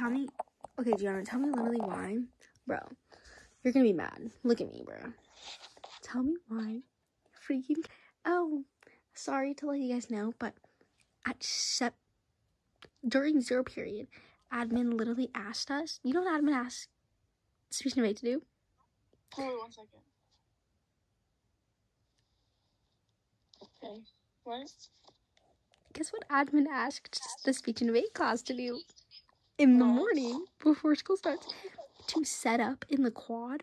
tell me. Okay, Gianna, tell me literally why, bro. You're gonna be mad. Look at me, bro. Tell me why. Freaking. Oh, sorry to let you guys know, but at sep during zero period, admin literally asked us. You know what admin asked speech and debate to do? Wait one second. Okay. What? Guess what admin asked the speech and debate class to do in the morning before school starts? To set up in the quad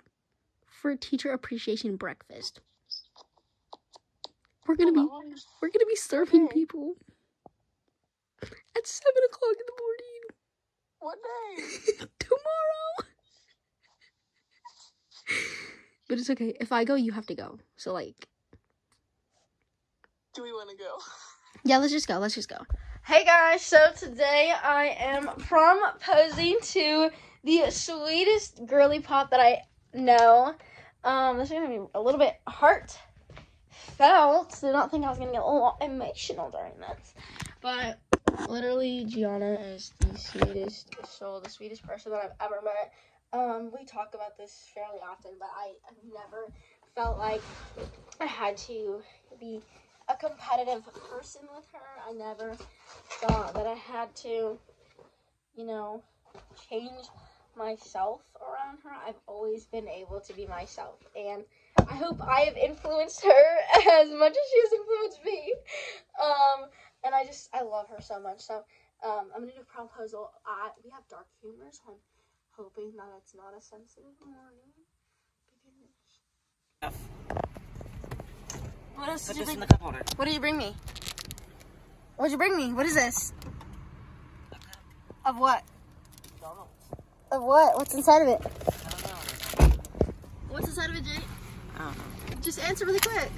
for teacher appreciation breakfast. We're gonna be we're gonna be serving people at seven o'clock in the morning What day? tomorrow. But it's okay. If I go, you have to go. So like, Do we want to go? yeah, let's just go. Let's just go. Hey guys, so today I am prom posing to the sweetest girly pop that I know. Um, this is gonna be a little bit heartfelt. Did not think I was gonna get a little emotional during this, but literally, Gianna is the sweetest soul, the sweetest person that I've ever met. Um, we talk about this fairly often, but I never felt like I had to be a competitive person with her. I never thought that I had to, you know, change myself around her. I've always been able to be myself, and I hope I have influenced her as much as she has influenced me. Um, and I just I love her so much. So um, I'm gonna do a proposal. I we have dark humor, so I'm hoping that it's not a sensitive morning. What else Put did you this in bring? the cup holder. What did you bring me? What'd you bring me? What is this? Of what? McDonald's. Of what? What's inside of it? I don't know. What's inside of it, Jay? I don't know. Just answer really quick.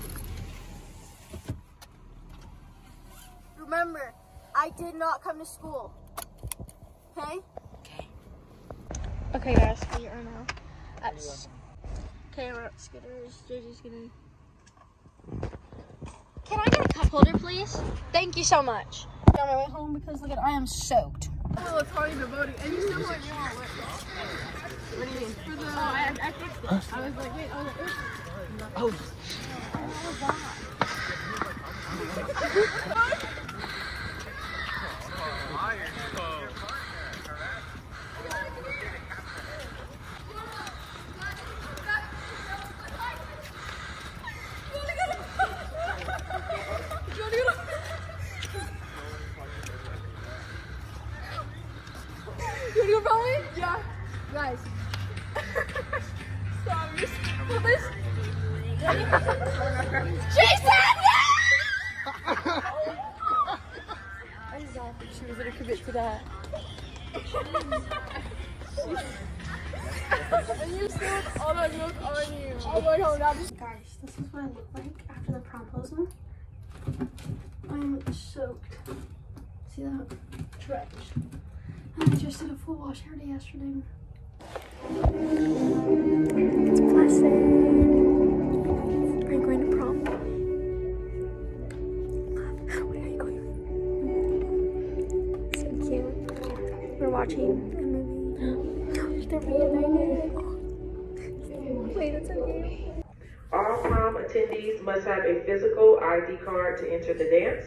Remember, I did not come to school. Okay? Okay. Okay, guys, we are now at. Okay, we're at Skitters. JJ's getting. Can I get a cup holder, please? Thank you so much. On my way home because look at I am soaked. Oh, it's hardly the voting, and you still want you want what? What do you mean? For the, oh, I, I fixed it. I was like, wait, I was like, oops. Oh. You Jason! She was gonna commit to that. and you still have all that milk on you. Oh my god, now just Guys, this is what I look like after the proposal. I'm soaked. See that? Drenched. I just did a full wash hair day yesterday. Watching a movie. They're reunited. Wait, that's so cute. All prom attendees must have a physical ID card to enter the dance.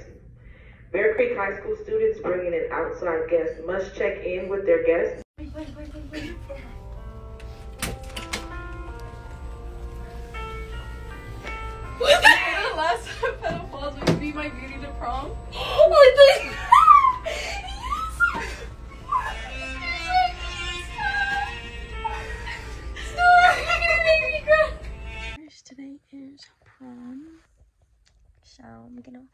Bear Creek High School students bringing an outside guest must check in with their guests Wait, wait, wait, wait, wait. the last time pedophiles would be my beauty to prom. Is prom, so I'm gonna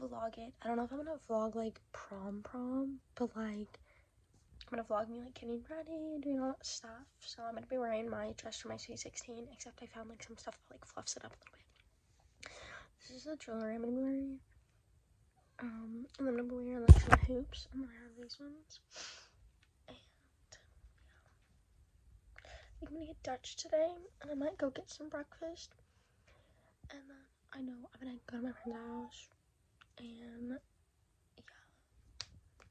vlog it. I don't know if I'm gonna vlog like prom prom, but like I'm gonna vlog me like getting ready and doing all that stuff. So I'm gonna be wearing my dress for my sweet 16, except I found like some stuff that like fluffs it up a little bit. This is the jewelry I'm gonna be wearing. Um, and then I'm gonna be wearing like some hoops. I'm gonna have these ones. And. I'm gonna get Dutch today, and I might go get some breakfast. And then I know I'm gonna go to my friend's house, and yeah.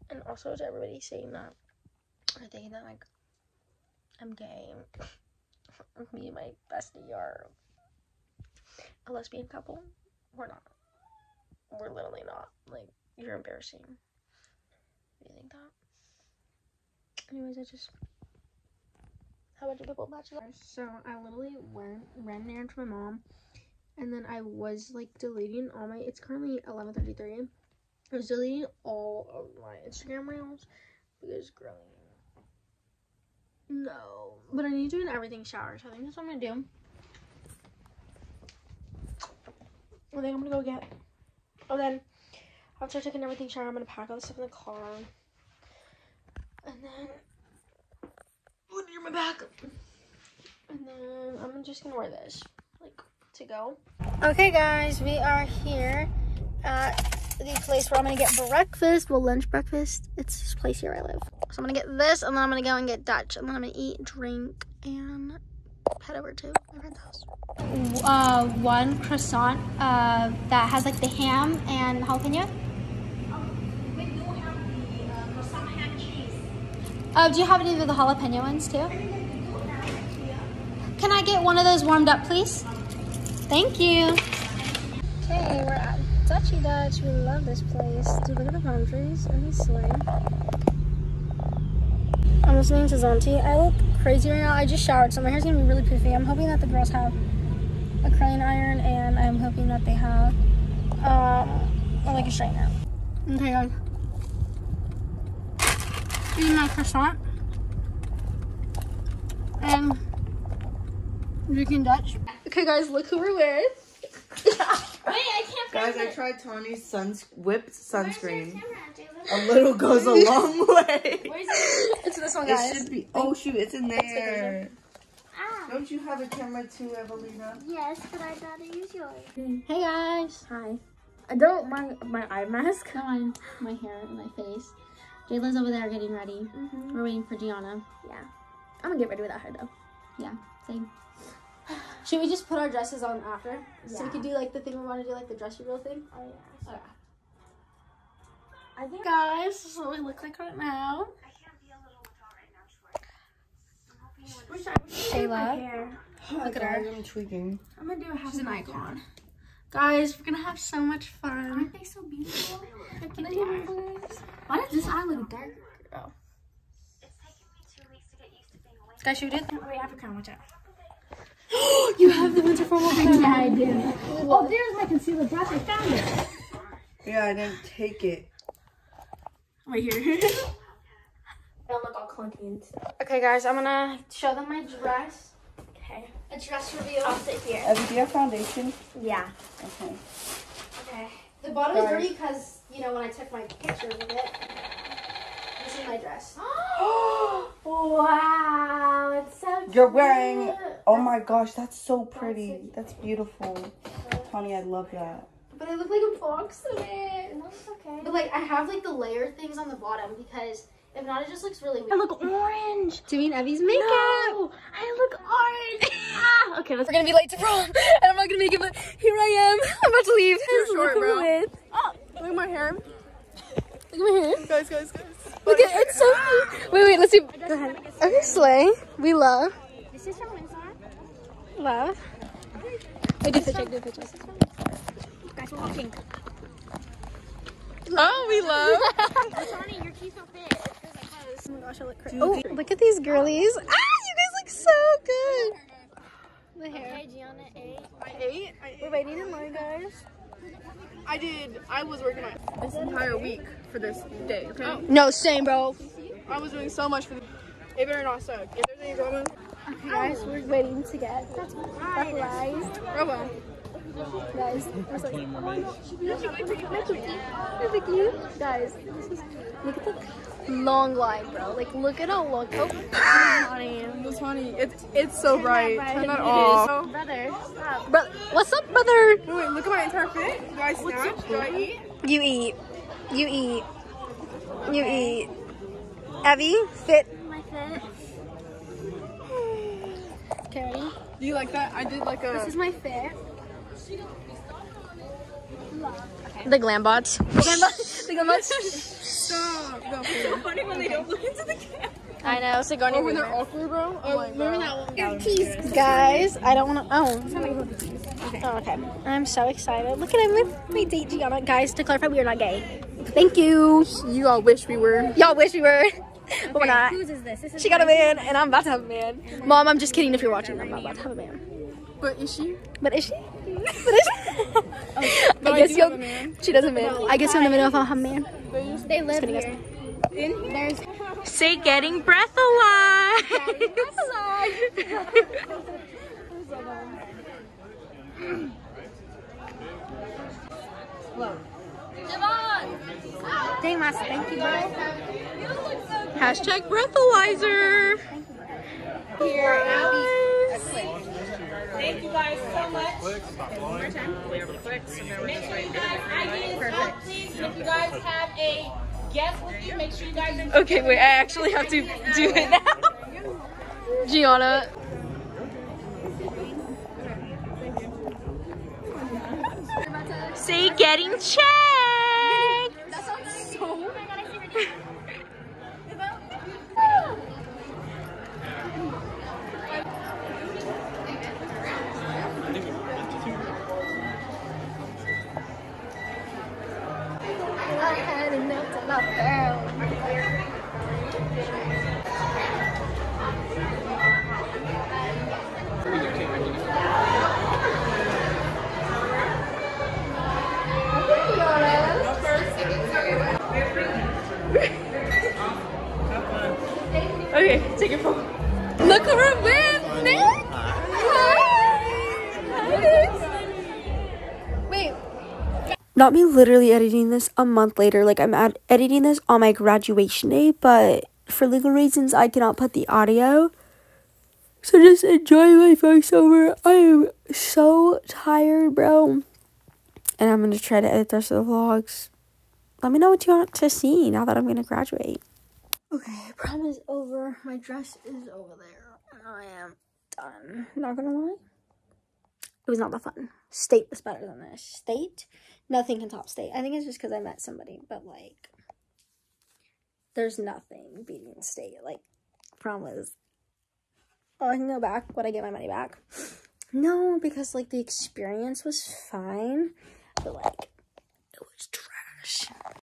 And also to everybody saying that are thinking that like I'm gay. Me and my bestie are a lesbian couple. We're not. We're literally not. Like you're embarrassing. Do you think that? Anyways, I just. How about your double bachelor? So I literally went ran there to my mom, and then I was like deleting all my. It's currently eleven thirty three. I was deleting all of my Instagram reels because girl. No, but I need to do an everything shower, so I think that's what I'm gonna do. I think I'm gonna go get. Oh, then after I an everything shower, I'm gonna pack all the stuff in the car, and then put it in my bag, and then I'm just gonna wear this to go. Okay, guys, we are here at the place where I'm gonna get breakfast. Well, lunch breakfast. It's this place here I live. So I'm gonna get this, and then I'm gonna go and get Dutch, and then I'm gonna eat, drink, and head over to my friend's house. uh, one croissant uh, that has like the ham and jalapeno. Um, we do have the uh, croissant ham cheese. Oh, do you have any of the jalapeno ones too? Can I get one of those warmed up, please? Thank you. Okay, we're at Dutchy Dutch. We love this place. Dude, look at the trees. Are? I'm listening to Zonti. I look crazy right now. I just showered, so my hair's gonna be really poofy. I'm hoping that the girls have a curling iron, and I'm hoping that they have um, like a straightener. Okay, guys. Eating my croissant. And drinking Dutch. Okay, guys, look who we're with. Wait, I can't Guys, I tried Tawny's suns whipped sunscreen. A little goes a long way. It's this one, guys. It should be. Oh shoot, it's in the there. Ah. Don't you have a camera too, Evelina? Yes, but I'd rather use yours. Hey guys. Hi. I don't my my eye mask. Come on, my hair and my face. Jayla's over there getting ready. Mm-hmm. We're waiting for Gianna. Yeah. I'm gonna get ready without her though. Yeah, same. Should we just put our dresses on after? So we could do like the thing we want to do, like the dress reveal thing? Oh yeah. I think guys, this is what we look like right now. Shayla. Look at her. I'm tweaking. I'm gonna do a She's an icon. Guys, we're gonna have so much fun. Aren't they so beautiful? Why does this eye look dark? Oh. Guys, should we do it? Wait, I have a crown. Watch out. you have the winter formal crown. Yeah, I do. Oh, there's my concealer brush. I found it. Yeah, I didn't take it. Right here. Don't look all clunky and stuff. okay, guys, I'm gonna show them my dress. Okay. A dress reveal. I'll sit here. Evie, do you have foundation? Yeah. Okay. Okay. The bottom is dirty because, you know, when I took my picture of it. This is my dress. wow, it's so You're wearing. Oh my gosh, that's so pretty. That's beautiful. Tawny, I love that. But I look like a fox in it. No, it's okay. But like I have like the layered things on the bottom because if not, it just looks really weird. I look orange. doing Evie's makeup. No, I look orange. ah, okay, let's We're gonna be late to prom, and I'm not gonna make it. But here I am. I'm about to leave. You're short, Look bro. I'm with. Look at my hair. Look at my hair. Guys, guys, guys. Look at it's so cute. Wait, wait. Let's see. Go ahead. Okay, Slay. We love. This is from Amazon. Love. Wait, do the check. Do the check. Guys, we're walking. Oh, we love. Tony, your teeth don't fit. Oh my gosh, I look crazy. Oh, look at these girlies. Ah, you guys look so good. The hair. Okay, Gianna, eight. I ate. I We're ate. waiting in line, guys. I did. I was working on this entire week for this day. Okay. No, same, bro. I was doing so much for the. It better not suck. If there's any drama, Okay, guys, we're waiting to get baptized. Robo. Guys, we're so my gosh. Look at you. Guys, this is, look at the long line, bro. Like, look at how long. Oh, ah! honey. It's funny. It's it's so bright. Turn that off. Brother, stop. Bro, what's up, brother? No, wait, look at my entire fit. Do I snatch? Do I eat? You eat. You eat. You eat. Evie, fit. My. Okay. Do you like that? I did like a. This is my fit. The glam bots. The glam bots. The glam bots. Stop. Go for it. I know, Sigourney Oh, when they're Weaver. awkward, bro. Oh, remember that one? Keys, guys. I don't want to. Oh. Oh, okay. I'm so excited. Look at him with my date Gianna. Guys, to clarify, we are not gay. Thank you. You all wish we were. Y'all wish we were, but we're not. Whose is this? This is She got a man, and I'm about to have a man. Mom, I'm just kidding if you're watching. I'm not about to have a man. But is she? But is she? But is she? No, I I guess do you'll. have a man. She does have a man. I guess you'll never know if I'll have a man. They live kidding, here. There's Say getting breathalyzed. Dang, Master, thank you, bro. Hashtag breathalyzer. Thank you guys so much. One more time. Make sure you guys ID is up, please. If you guys have a guest with you, make sure you guys are Okay, wait. I actually have to do it now. Gianna. Say getting checked. Not me literally editing this a month later. Like I'm ad- editing this on my graduation day, but for legal reasons, I cannot put the audio. So just enjoy my voiceover. I am so tired, bro. And I'm gonna try to edit the rest of the vlogs. Let me know what you want to see now that I'm gonna graduate. Okay, prom is over. My dress is over there. I am done. Not gonna lie. It was not that fun. State was better than this. State, nothing can top state. I think it's just because I met somebody, but like, there's nothing beating state. Like, prom was. Oh, I can go back. Would I get my money back? No, because like the experience was fine, but like, it was trash.